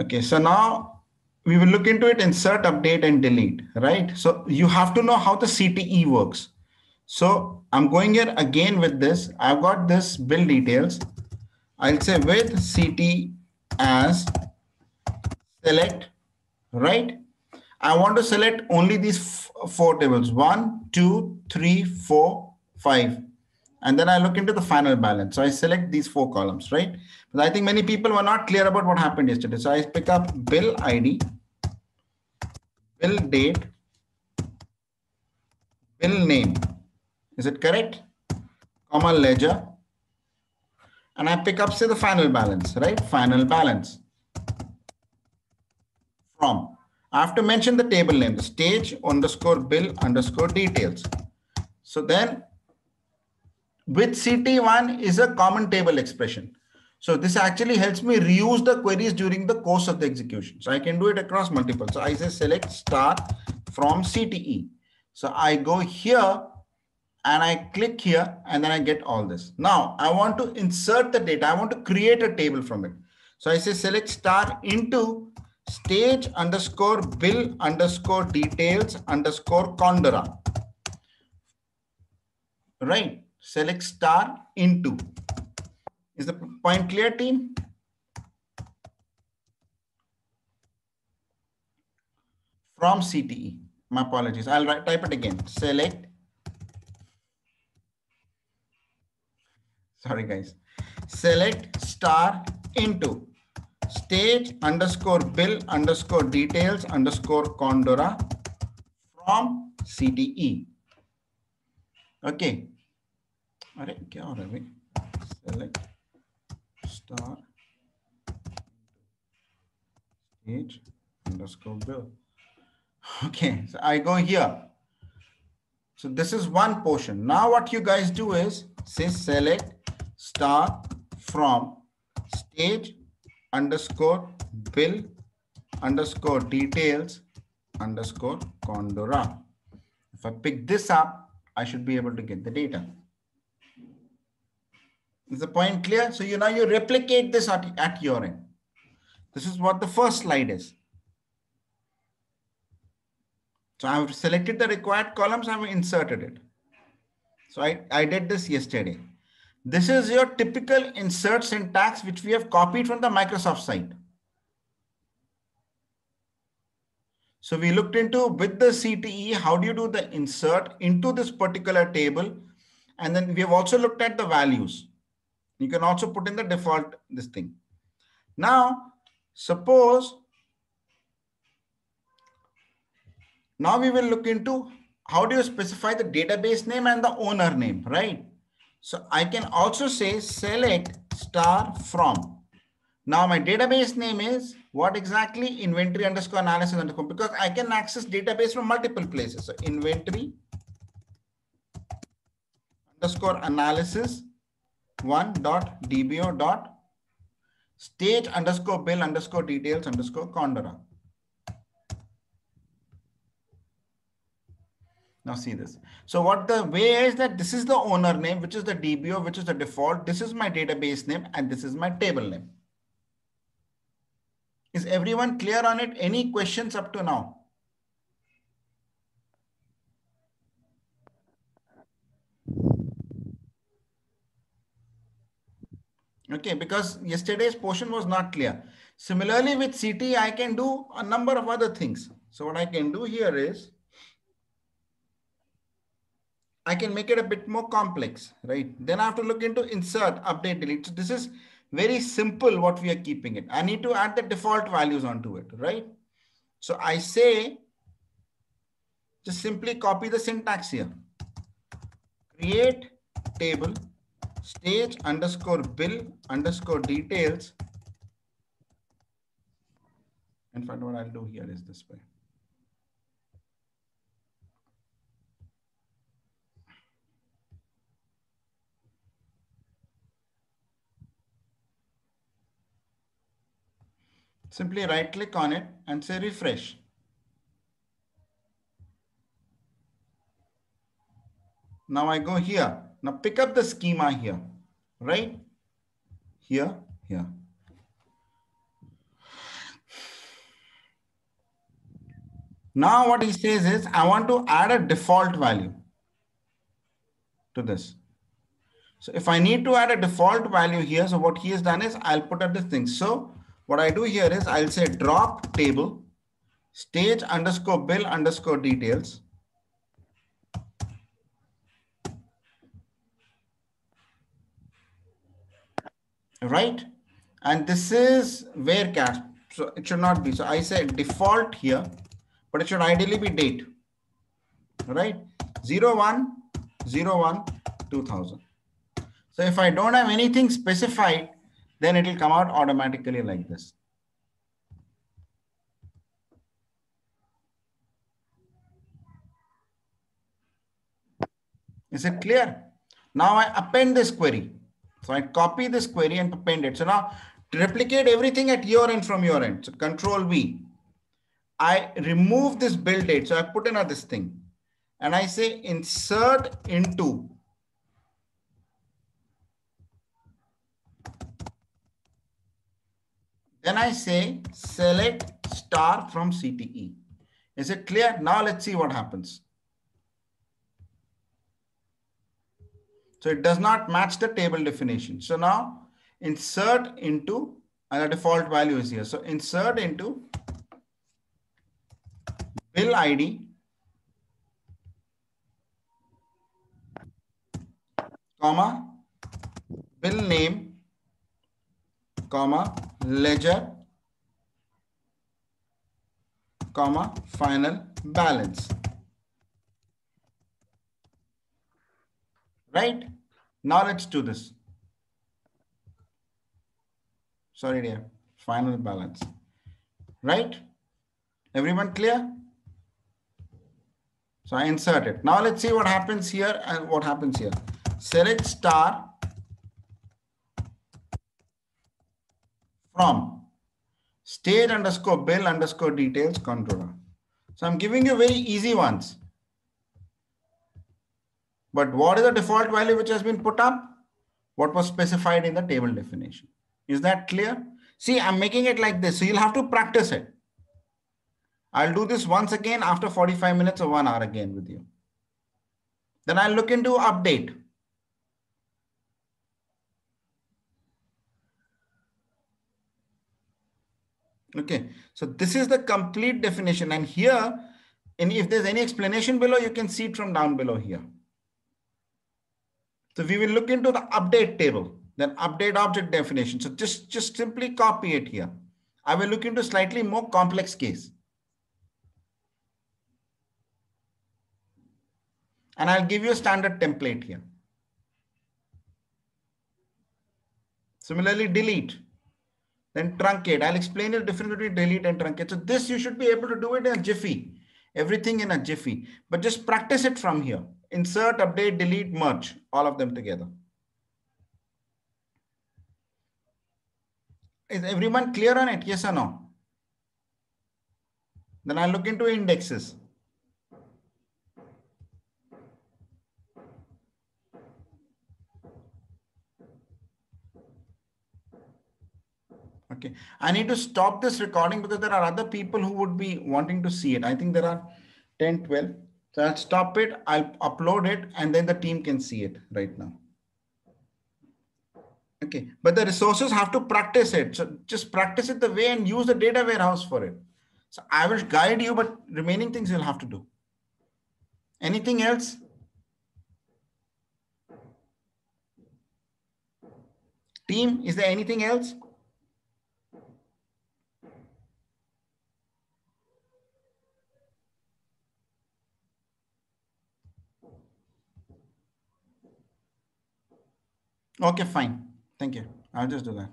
Okay, so now we will look into it, insert, update, and delete, right? So you have to know how the CTE works. So I'm going here again with this. I've got this bill details. I'll say with CTE as select, right? I want to select only these four tables, one, two, three, four, five. And then I look into the final balance. So I select these four columns, right? But I think many people were not clear about what happened yesterday. So I pick up bill ID, bill date, bill name. Is it correct? Comma ledger. And I pick up, say, the final balance, right? Final balance. From. I have to mention the table name, the stage underscore bill underscore details. So then with CT1 is a common table expression. So this actually helps me reuse the queries during the course of the execution. So I can do it across multiple. So I say select star from CTE. So I go here and I click here and then I get all this. Now I want to insert the data. I want to create a table from it. So I say select star into stage underscore bill underscore details underscore Conduira. Right. Select star into. Is the point clear, team? From CTE. My apologies. I'll write, type it again. Select. Sorry, guys. Select star into stage underscore bill underscore details underscore Conduira from CTE. Okay. अरे क्या हो रहा है भाई select star stage underscore bill. Okay, so I go here. So this is one portion. Now what you guys do is say select star from stage underscore bill underscore details underscore Conduira. If I pick this up, I should be able to get the data. Is the point clear? So you now you replicate this at, at your end. This is what the first slide is. So I've selected the required columns, I've inserted it. So I, I did this yesterday. This is your typical insert syntax, which we have copied from the Microsoft site. So we looked into with the CTE, how do you do the insert into this particular table? And then we have also looked at the values. You can also put in the default, this thing. Now, suppose, now we will look into how do you specify the database name and the owner name, right? So I can also say select star from. Now my database name is what exactly inventory underscore analysis underscore because I can access database from multiple places. So inventory underscore analysis one dot dbo dot stage underscore bill underscore details underscore Conduira. Now see this. So what the way is that this is the owner name, which is the DBO, which is the default. This is my database name and this is my table name. Is everyone clear on it? Any questions up to now? Okay, because yesterday's portion was not clear. Similarly with CTE, I can do a number of other things. So what I can do here is I can make it a bit more complex, right? Then I have to look into insert, update, delete. So this is very simple what we are keeping it. I need to add the default values onto it, right? So I say, just simply copy the syntax here. Create table stage underscore bill underscore details. In fact, what I'll do here is this way. Simply right click on it and say refresh. Now I go here. Now pick up the schema here, right? Here, here. Now what he says is, I want to add a default value to this. So if I need to add a default value here, so what he has done is I'll put up this thing. So what I do here is I'll say drop table stage underscore bill underscore details Right? And this is where cash. So it should not be. So I say default here, but it should ideally be date. Right? 01, 01, 2000. So if I don't have anything specified, then it will come out automatically like this. Is it clear? Now I append this query. So I copy this query and append it. So now replicate everything at your end from your end. So control V. I remove this build date. So I put in this thing and I say insert into Then I say select star from CTE. Is it clear? Now let's see what happens. So it does not match the table definition. So now insert into, and the default value is here. So insert into bill ID comma bill name comma ledger, comma, final balance. Right? Now let's do this. Sorry, dear. Final balance. Right? Everyone clear? So I insert it. Now let's see what happens here and what happens here. Select star from state underscore bill underscore details controller. So I'm giving you very easy ones. But what is the default value which has been put up? What was specified in the table definition. Is that clear? See, I'm making it like this. So you'll have to practice it. I'll do this once again after 45 minutes or one hour again with you. Then I'll look into update. Okay, so this is the complete definition. And here, and if there's any explanation below, you can see it from down below here. So we will look into the update table, then update object definition. So just, just simply copy it here. I will look into slightly more complex case. And I'll give you a standard template here. Similarly, delete. Then truncate. I'll explain the difference between delete and truncate. So this you should be able to do it in a jiffy. Everything in a jiffy. But just practice it from here. Insert, update, delete, merge. All of them together. Is everyone clear on it? Yes or no? Then I'll look into indexes. Okay. I need to stop this recording because there are other people who would be wanting to see it. I think there are 10, 12. So I'll stop it. I'll upload it and then the team can see it right now. Okay. But the resources have to practice it. So just practice it the way and use the data warehouse for it. So I will guide you, but remaining things you'll have to do. Anything else? Team, is there anything else? Okay, fine. Thank you. I'll just do that.